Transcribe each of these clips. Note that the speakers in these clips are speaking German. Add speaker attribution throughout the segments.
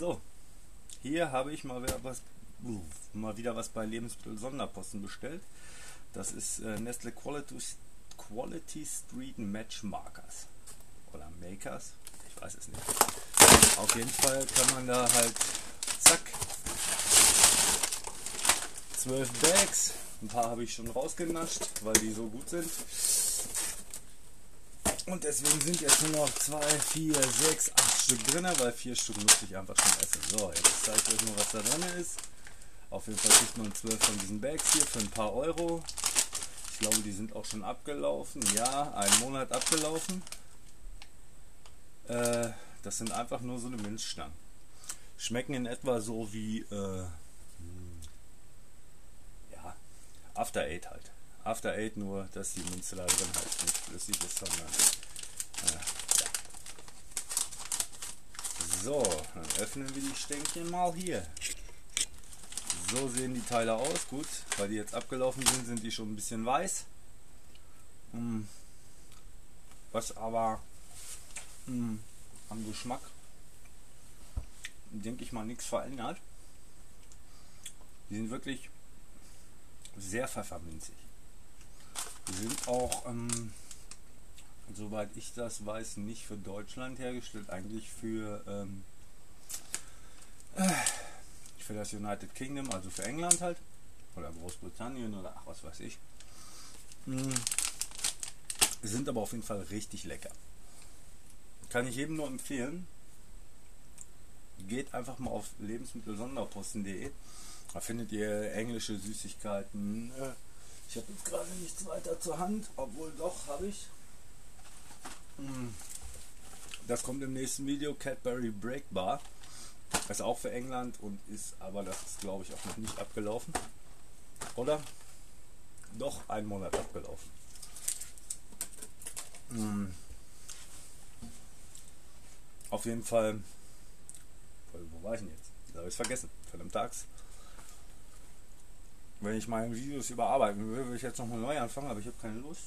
Speaker 1: So, hier habe ich mal wieder was, uh, mal wieder was bei Lebensmittel Sonderposten bestellt. Das ist äh, Nestle Quality, Quality Street Match Markers oder Makers, ich weiß es nicht. Auf jeden Fall kann man da halt, zack, 12 Bags, ein paar habe ich schon rausgenascht, weil die so gut sind. Und deswegen sind jetzt nur noch 2, 4, 6, 8 Stück drin, weil 4 Stück müsste ich einfach schon essen. So, jetzt zeige ich euch mal, was da drin ist. Auf jeden Fall kriegt man 12 von diesen Bags hier für ein paar Euro. Ich glaube, die sind auch schon abgelaufen. Ja, ein Monat abgelaufen. Äh, das sind einfach nur so eine Minzstangen. Schmecken in etwa so wie äh, hm, ja, After Eight halt. After Eight nur, dass die Minze da drin halt nicht flüssig ist, sondern äh. So, dann öffnen wir die Stänkchen mal hier. So sehen die Teile aus. Gut, weil die jetzt abgelaufen sind, sind die schon ein bisschen weiß. Hm. Was aber hm, am Geschmack, denke ich mal, nichts verändert. Die sind wirklich sehr pfefferminzig. Die sind auch, ähm, soweit ich das weiß, nicht für Deutschland hergestellt, eigentlich für, ähm, äh, für das United Kingdom, also für England halt. Oder Großbritannien oder ach was weiß ich. Mhm. Sind aber auf jeden Fall richtig lecker. Kann ich jedem nur empfehlen. Geht einfach mal auf lebensmittelsonderposten.de. Da findet ihr englische Süßigkeiten. Äh, ich habe jetzt gerade nichts weiter zur Hand, obwohl doch habe ich. Das kommt im nächsten Video. Cadbury Break Bar. Ist auch für England und ist, aber das ist glaube ich auch noch nicht abgelaufen. Oder? Doch, ein Monat abgelaufen. Hm. Auf jeden Fall. Wo war ich denn jetzt? Da habe ich es vergessen. Verdammt Tags wenn ich meine Videos überarbeiten will, will ich jetzt nochmal neu anfangen, aber ich habe keine Lust.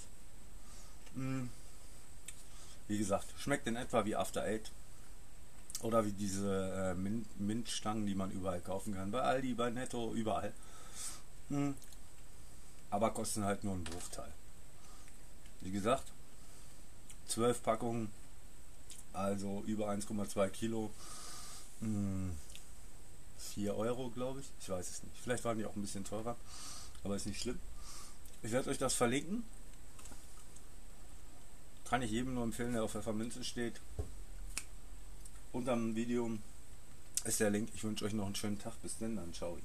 Speaker 1: Hm. Wie gesagt, schmeckt in etwa wie After Eight. Oder wie diese äh, Mint Mintstangen, die man überall kaufen kann. Bei Aldi, bei Netto, überall. Hm. Aber kosten halt nur einen Bruchteil. Wie gesagt, 12 Packungen, also über 1,2 Kilo. Hm. 4 Euro, glaube ich. Ich weiß es nicht. Vielleicht waren die auch ein bisschen teurer, aber ist nicht schlimm. Ich werde euch das verlinken. Kann ich jedem nur empfehlen, der auf Pfefferminze steht. Unter dem Video ist der Link. Ich wünsche euch noch einen schönen Tag. Bis dann, dann ciao.